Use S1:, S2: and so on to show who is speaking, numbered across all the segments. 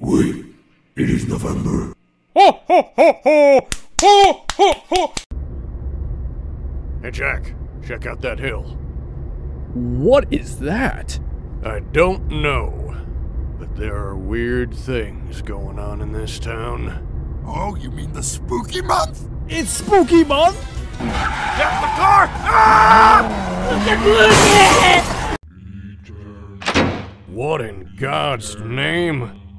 S1: Wait, it is November.
S2: Ho ho ho ho! Ho ho ho!
S3: Hey, Jack, check out that hill.
S4: What is that?
S3: I don't know, but there are weird things going on in this town.
S1: Oh, you mean the spooky month?
S4: It's spooky month!
S3: Get the car! Ah! What in God's name?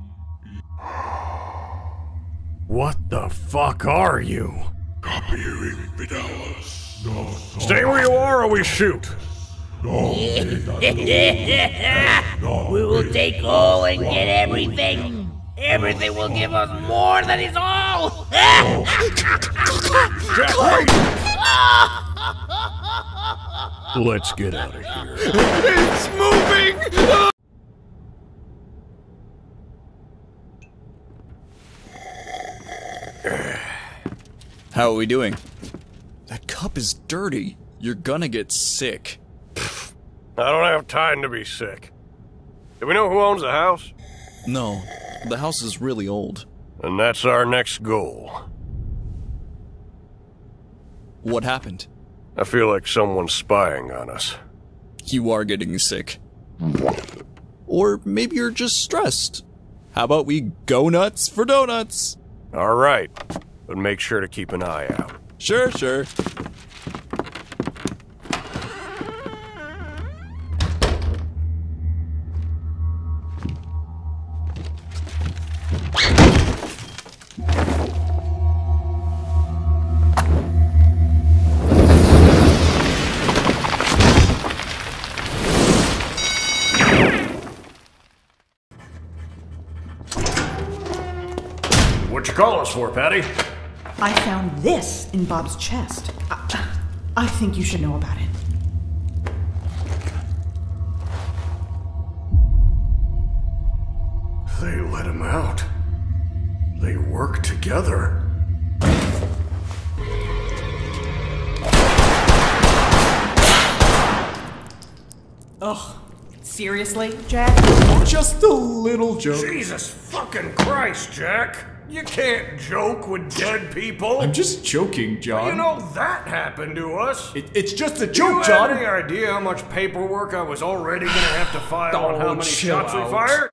S3: What the fuck are you?
S1: Copying Vidalis.
S3: Stay where you are or we shoot!
S5: We will take all and get everything. Everything will give us more than is all.
S3: Let's get out of here.
S2: It's moving!
S4: How are we doing? That cup is dirty. You're gonna get sick.
S3: I don't have time to be sick. Do we know who owns the house?
S4: No, the house is really old.
S3: And that's our next goal.
S4: What happened?
S3: I feel like someone's spying on us.
S4: You are getting sick. Or maybe you're just stressed. How about we go nuts for donuts?
S3: All right, but make sure to keep an eye out.
S4: Sure, sure.
S3: What you call us for, Patty?
S6: I found this in Bob's chest. I, I think you should know about it.
S3: They let him out. They work together.
S6: Ugh. Seriously, Jack?
S2: Just a little joke.
S3: Jesus fucking Christ, Jack! You can't joke with dead people.
S2: I'm just joking, John.
S3: You know that happened to us.
S2: It, it's just a joke, John.
S3: Do you have
S2: John.
S3: any idea how much paperwork I was already gonna have to file oh, on how
S2: Oh,
S3: many shots we
S2: out.
S3: fired?